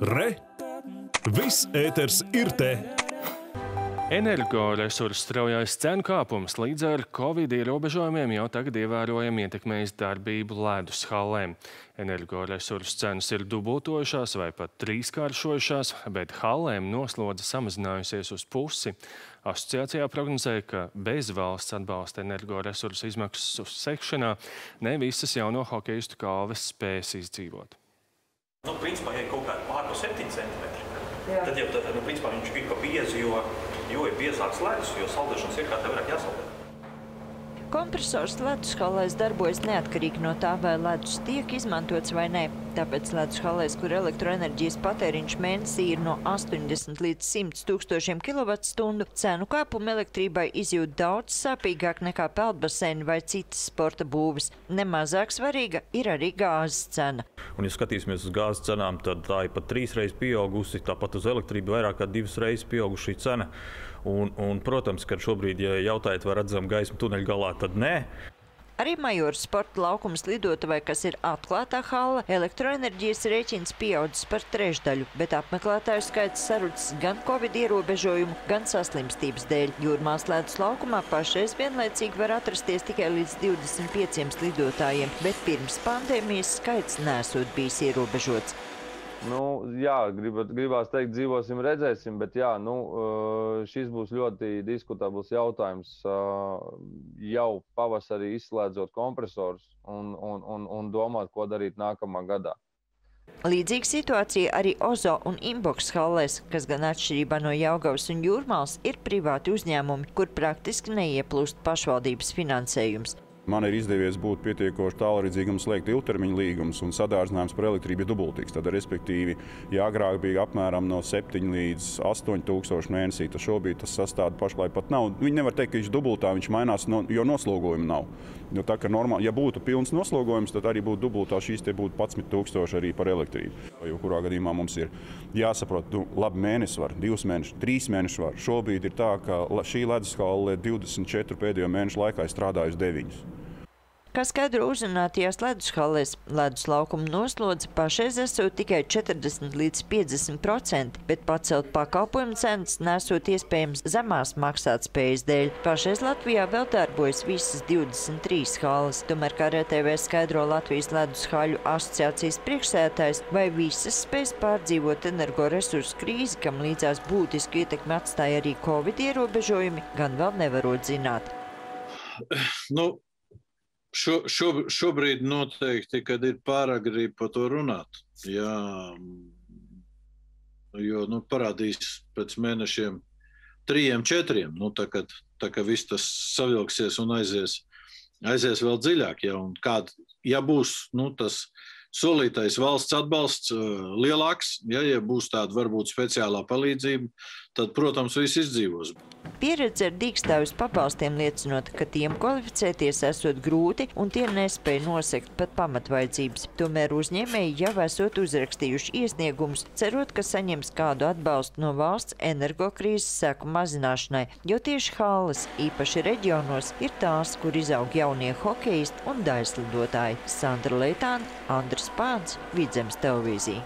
Re! Viss ēters ir te! Energoresursu straujais cenu kāpums līdz ar Covid ierobežojumiem jau tagad ievērojami ietekmējis darbību ledus halēm. Energoresursu cenas ir dubultojušās vai pat trīskāršojušās, bet halēm noslodze samazinājusies uz pusi. Asociācijā prognozēja, ka bez valsts atbalsta energoresursu izmaksas uzsekšanā ne visas jauno hokeistu kalves spēs izdzīvot. Nu, principā, ja ir kaut kāda pār no 7 centimetri, Jā. tad jau tad, nu, principā, viņš ir pa biezi, jo, jo ir biezāks ledus, jo saldēšanas iekārtē vairāk jāsaldē. Kompresors ledus halēs darbojas neatkarīgi no tā, vai ledus tiek izmantots vai nē. Tāpēc ledus halēs, kur elektroenerģijas patēriņš mēnesī ir no 80 līdz 100 tūkstošiem kWh, cenu kāpumu elektrībai izjūt daudz sāpīgāk nekā peldbaseini vai citas sporta būves. Nemazāk svarīga ir arī gāzes cena. Un, ja skatīsimies uz gāzes cenām, tad tā ir pat trīs reizes pieaugusi, tāpat uz elektrību vairāk kā divas reizes pieaugusi cena. Un, un, protams, ka šobrīd, ja jautājat, vai redzam gaismu tuneļa galā, tad nē. Arī Majoras sporta laukums lidotavai, kas ir atklātā hala, elektroenerģijas rēķins pieaudzis par trešdaļu, bet apmeklētāju skaits sarucis gan covid ierobežojumu, gan saslimstības dēļ. Jūrmās ledus laukumā pašreiz vienlaicīgi var atrasties tikai līdz 25 lidotājiem, bet pirms pandēmijas skaits nesot bijis ierobežots. Nu, jā, gribat, gribās teikt, dzīvosim, redzēsim, bet jā, nu, šis būs ļoti diskutabls jautājums. Jau pavasarī izslēdzot kompresors un, un, un, un domāt, ko darīt nākamā gadā. Līdzīga situācija arī Ozo un Inbox hallēs, kas gan atšķirībā no Jaugavas un Jūrmāls ir privāti uzņēmumi, kur praktiski neieplūst pašvaldības finansējums. Man ir izdevies būt pietiekoši tālredzīgam, slēgt ilgtermiņa līgumus un sadārdzinājums par elektrību ir dubultīgs. Tad, respektīvi, ja agrāk bija apmēram no 7 līdz 8 tūkstoši mēnesī, tad šobrīd tas sastāv pašlaik pat nav. Viņi nevar teikt, ka viņš dubultā, viņš mainās, no, jo noslogojuma nav. Jo tā, normāli, ja būtu pilns noslogojums, tad arī būtu dubultā šīs te būtu 11 tūkstoši arī par elektrību. Jo kurā gadījumā mums ir jāsaprot, nu, labi mēnesis var, divus mēnešus, trīs mēnešus var. Šobrīd ir tā, ka šī ledus skala 24 pēdējo mēnešu laikā ir strādājusi 9. Kā skaidro uzrunātajās ledushalēs, ledus laukuma noslodze pašreiz esot tikai 40 līdz 50%, bet pacelt pakalpojumu cenas nesot iespējams zemās maksātspējas dēļ. Pašreiz Latvijā vēl darbojas visas 23 halas, tomēr kā RTV skaidro Latvijas ledus haļu asociācijas priekšsētājs, vai visas spēs pārdzīvot energoresursu krīzi, kam līdzās būtisku ietekmi atstāja arī Covid ierobežojumi, gan vēl nevarot zināt. Nu, Šo, šo, šobrīd noteikti, kad ir pārāk grūti par to runāt. Jā, jo nu, parādīs pēc mēnešiem, trijiem, četriem, nu, tā, kad, tā kā viss tas savilksies un aizies, aizies vēl dziļāk. Ja, kād, ja būs nu, tas solītais valsts atbalsts uh, lielāks, ja, ja būs tāda varbūt speciālā palīdzība, tad, protams, viss izdzīvos. Pieredze ar dīkstāvis pabalstiem liecinot, ka tiem kvalificēties esot grūti un tie nespēja nosekt pat pamatvaidzības. Tomēr uzņēmēji jau esot uzrakstījuši iesniegumus, cerot, ka saņems kādu atbalstu no valsts energokrīzes seku mazināšanai, jo tieši halles, īpaši reģionos, ir tās, kur izaug jaunie hokeisti un daislidotāji. Sandra Leitāna, response, with them still busy.